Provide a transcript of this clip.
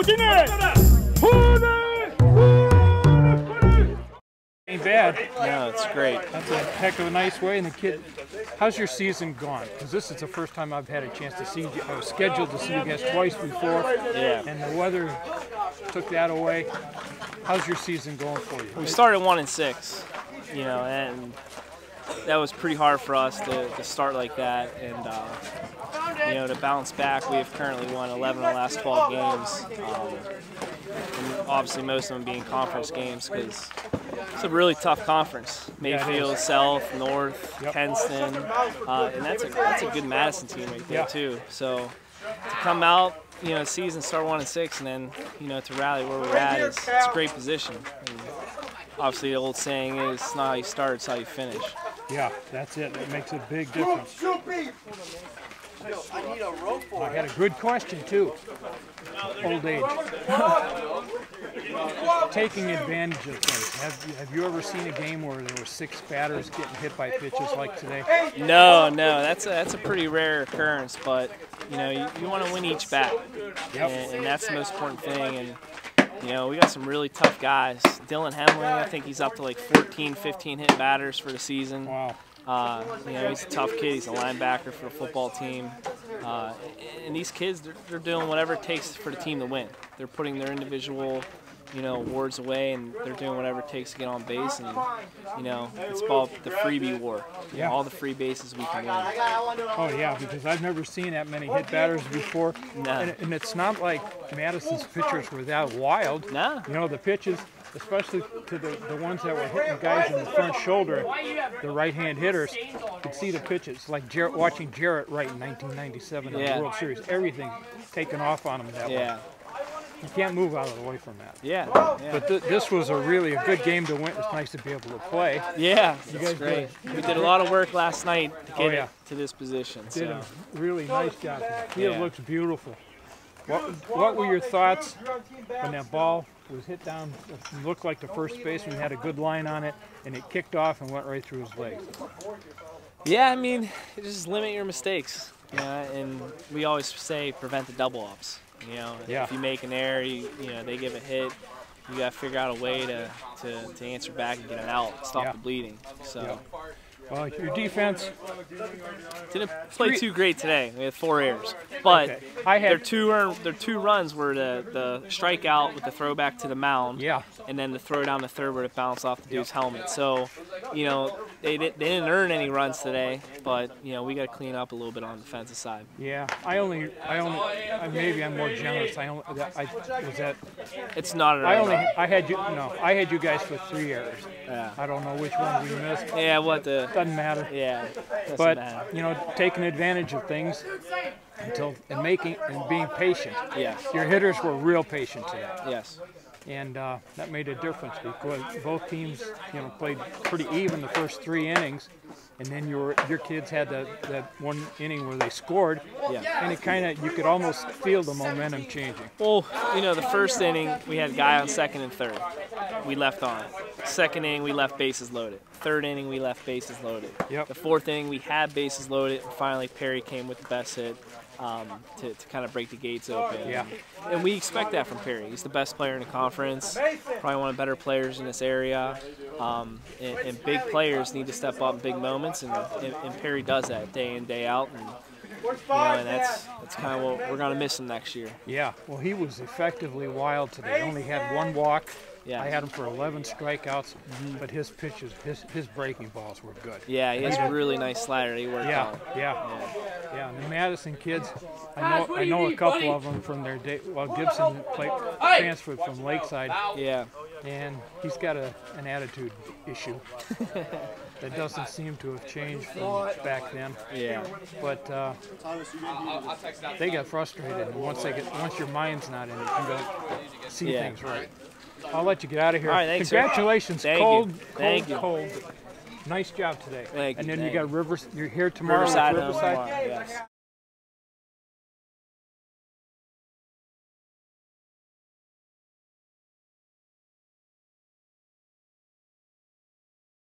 Houdini! Houdini! Ain't bad. No, it's great. That's a heck of a nice way. And the kid, how's your season gone? Because this is the first time I've had a chance to see you. I was scheduled to see you guys twice before. Yeah. And the weather took that away. How's your season going for you? We started one and six, you know, and that was pretty hard for us to, to start like that. And uh, you know, to bounce back, we have currently won 11 of the last 12 games. Um, obviously, most of them being conference games because it's a really tough conference. Mayfield, South, North, Yep. Kenston, uh, and that's a that's a good Madison team right there Yeah. too. So to come out, you know, season start one and six, and then you know to rally where we're at is it's a great position. And obviously, the old saying is, "It's not how you start, it's how you finish." Yeah, that's it. It makes a big difference. I need a rope for I got a good question too. Old age. Taking advantage of things. Have you, have you ever seen a game where there were six batters getting hit by pitches like today? No, no, that's a, that's a pretty rare occurrence, but you know, you, you want to win each bat, Yep. and, and that's the most important thing. And you know, we got some really tough guys. Dylan Hemling, I think he's up to like 14, 15 hit batters for the season. Wow. Uh, you know, he's a tough kid. He's a linebacker for a football team. Uh, and these kids, they're, they're doing whatever it takes for the team to win. They're putting their individual, you know, awards away, and they're doing whatever it takes to get on base. And you know, it's about the freebie war. Yeah. all the free bases we can win. Oh yeah, because I've never seen that many hit batters before. No. And, and it's not like Madison's pitchers were that wild. No. You know, the pitches, especially to the, the ones that were hitting guys in the front shoulder, the right-hand hitters, could see the pitches. Like Jaret, watching Jaret Wright in 1997 in Yeah. the World Series, everything taken off on him that way. You can't move out of the way from that. Yeah. Yeah. But th- this was a really a good game to win. It's nice to be able to play. Yeah, you guys great. did- We did a lot of work last night to get Oh, yeah. to this position. Did So. a really nice job. The field Yeah. looks beautiful. What, what were your thoughts when that ball was hit down? It looked like the first baseman had a good line on it, and it kicked off and went right through his legs. Yeah, I mean, just limit your mistakes. Yeah, and we always say prevent the double ups. You know, Yeah. if you make an error, you, you know they give a hit. You got to figure out a way to, to, to answer back and get an out, stop Yeah. the bleeding. So Yeah. Well, your defense, didn't play too great today. We had four errors, but Okay. I had- their two earn, their two runs were the the strikeout with the throwback to the mound. yeah, and then the throw down the third where it bounced off the dude's helmet. So, you know, they, they didn't earn any runs today, but you know we got to clean up a little bit on the defensive side. yeah. I only, I only, I, maybe I'm more generous. I only, I was that. It's not an I only, I had you, no, I had you guys for three errors. Yeah. I don't know which one we missed. Yeah, what the? Doesn't matter. Yeah, doesn't but matter. you know, taking advantage of things until and making and being patient. Yes. Your hitters were real patient today, Yes. And uh, that made a difference because both teams, you know, played pretty even the first three innings, and then your your kids had that, that one inning where they scored, Yeah. and it kind of you could almost feel the momentum changing. Well, you know, the first inning we had a guy on second and third. We left on. Second inning we left bases loaded. Third inning we left bases loaded. Yep. The fourth inning we had bases loaded. And finally Perry came with the best hit um, to, to kind of break the gates open. Yeah. And we expect that from Perry. He's the best player in the conference. Probably one of the better players in this area. Um, and, and big players need to step up in big moments, and, and, and Perry does that day in day out. And, you know, and that's that's kind of what we're gonna miss him next year. Yeah, well, he was effectively wild today. Only had one walk. Yeah. I had him for 11 strikeouts, but his pitches, his his breaking balls were good. Yeah, he has a really nice slider he worked Yeah, on. yeah, yeah. And the Madison kids, I know, I know a couple of them from their day. Well, Gibson played, transferred from Lakeside, Yeah, and he's got a, an attitude issue that doesn't seem to have changed from back then. yeah. But uh, they got frustrated, and once they get, once your mind's not in it, you don't see Yeah. things right. I'll let you get out of here. All right, thanks. Congratulations, Thank cold, Thank cold, you. cold. Nice job today. Thank and you, then you got Rivers. You're here tomorrow Riverside, Riverside. tomorrow, yes.